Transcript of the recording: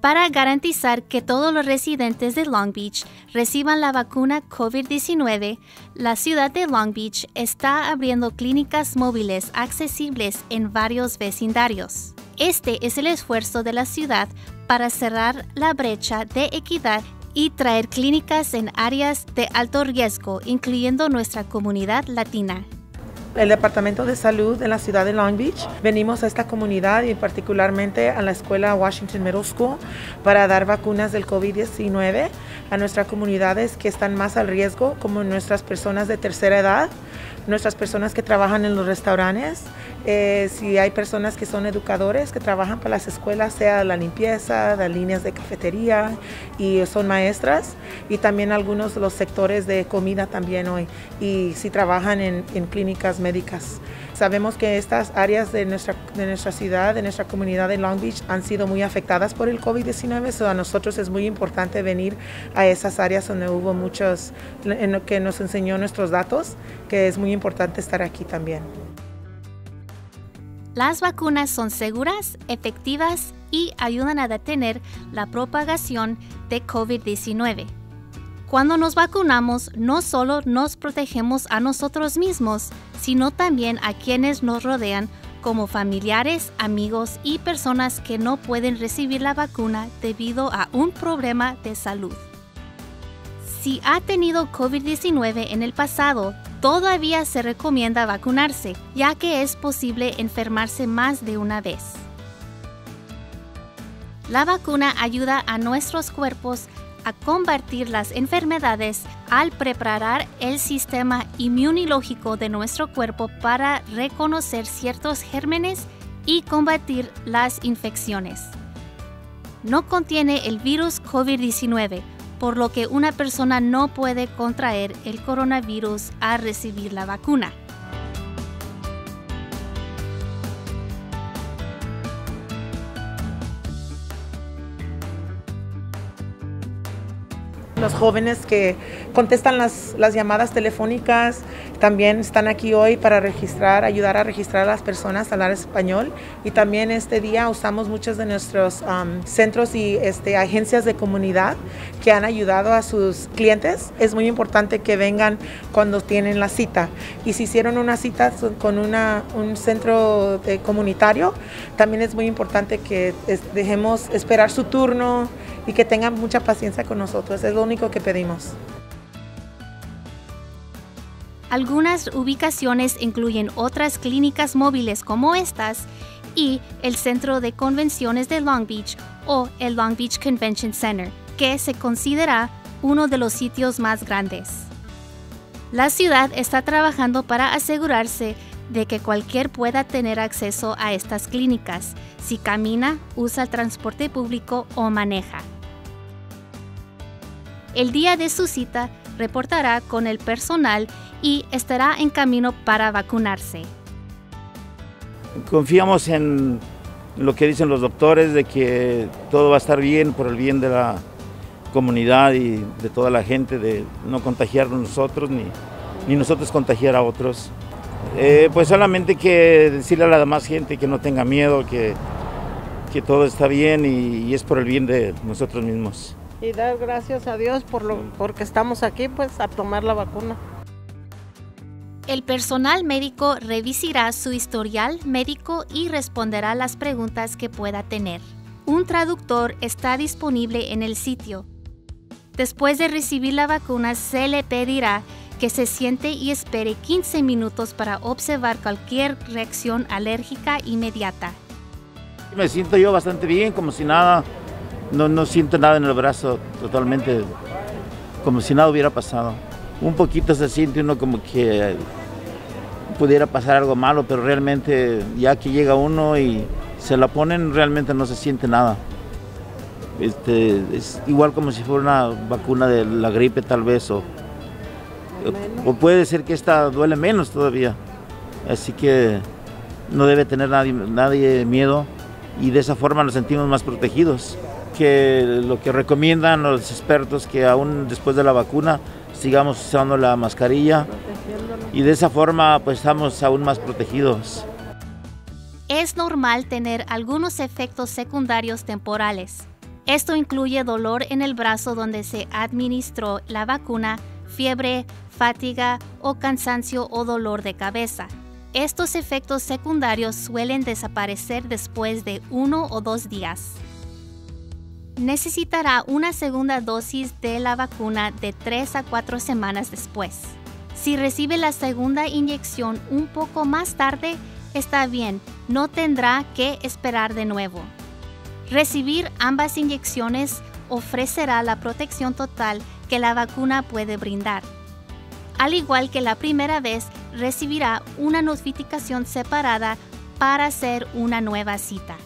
Para garantizar que todos los residentes de Long Beach reciban la vacuna COVID-19, la ciudad de Long Beach está abriendo clínicas móviles accesibles en varios vecindarios. Este es el esfuerzo de la ciudad para cerrar la brecha de equidad y traer clínicas en áreas de alto riesgo, incluyendo nuestra comunidad latina el Departamento de Salud de la ciudad de Long Beach. Venimos a esta comunidad y particularmente a la escuela Washington Middle School para dar vacunas del COVID-19 a nuestras comunidades que están más al riesgo, como nuestras personas de tercera edad, nuestras personas que trabajan en los restaurantes, eh, si hay personas que son educadores, que trabajan para las escuelas, sea la limpieza, las líneas de cafetería y son maestras, y también algunos de los sectores de comida también hoy, y si trabajan en, en clínicas médicas. Sabemos que estas áreas de nuestra, de nuestra ciudad, de nuestra comunidad de Long Beach, han sido muy afectadas por el COVID-19, so a nosotros es muy importante venir a esas áreas donde hubo muchos, en lo que nos enseñó nuestros datos, que es muy importante estar aquí también. Las vacunas son seguras, efectivas y ayudan a detener la propagación de COVID-19. Cuando nos vacunamos, no solo nos protegemos a nosotros mismos, sino también a quienes nos rodean como familiares, amigos y personas que no pueden recibir la vacuna debido a un problema de salud. Si ha tenido COVID-19 en el pasado, todavía se recomienda vacunarse, ya que es posible enfermarse más de una vez. La vacuna ayuda a nuestros cuerpos a combatir las enfermedades al preparar el sistema inmunológico de nuestro cuerpo para reconocer ciertos gérmenes y combatir las infecciones. No contiene el virus COVID-19, por lo que una persona no puede contraer el coronavirus al recibir la vacuna. Los jóvenes que contestan las, llamadas telefónicas también están aquí hoy para registrar, ayudar a registrar a las personas a hablar español. Y también este día usamos muchos de nuestros um, centros y este, agencias de comunidad que han ayudado a sus clientes. Es muy importante que vengan cuando tienen la cita. Y si hicieron una cita con una, un centro comunitario, también es muy importante que dejemos esperar su turno y que tengan mucha paciencia con nosotros. Es lo único que pedimos. Algunas ubicaciones incluyen otras clínicas móviles como estas y el Centro de Convenciones de Long Beach o el Long Beach Convention Center, que se considera uno de los sitios más grandes. La ciudad está trabajando para asegurarse de que cualquier pueda tener acceso a estas clínicas si camina, usa el transporte público o maneja. El día de su cita reportará con el personal y estará en camino para vacunarse. Confiamos en lo que dicen los doctores de que todo va a estar bien por el bien de la comunidad y de toda la gente, de no contagiarnos nosotros ni, ni nosotros contagiar a otros. Eh, pues solamente que decirle a la demás gente que no tenga miedo, que, que todo está bien y, y, es por el bien de nosotros mismos. Y dar gracias a Dios por lo, porque estamos aquí pues a tomar la vacuna. El personal médico revisará su historial médico y responderá las preguntas que pueda tener. Un traductor está disponible en el sitio. Después de recibir la vacuna se le pedirá que se siente y espere 15 minutos para observar cualquier reacción alérgica inmediata. Me siento yo bastante bien, como si nada, no, no siento nada en el brazo, totalmente como si nada hubiera pasado. Un poquito se siente uno como que pudiera pasar algo malo, pero realmente ya que llega uno y se la ponen, realmente no se siente nada. Este, es igual como si fuera una vacuna de la gripe tal vez, o, o puede ser que esta duele menos todavía. Así que no debe tener nadie, nadie miedo y de esa forma nos sentimos más protegidos. Lo que recomiendan los expertos que aún después de la vacuna sigamos usando la mascarilla y de esa forma pues estamos aún más protegidos. Es normal tener algunos efectos secundarios temporales. Esto incluye dolor en el brazo donde se administró la vacuna, fiebre, fatiga o cansancio o dolor de cabeza. Estos efectos secundarios suelen desaparecer después de uno o dos días. Necesitará una segunda dosis de la vacuna de 3 a 4 semanas después. Si recibe la segunda inyección un poco más tarde, está bien, no tendrá que esperar de nuevo. Recibir ambas inyecciones ofrecerá la protección total que la vacuna puede brindar. Al igual que la primera vez, recibirá una notificación separada para hacer una nueva cita.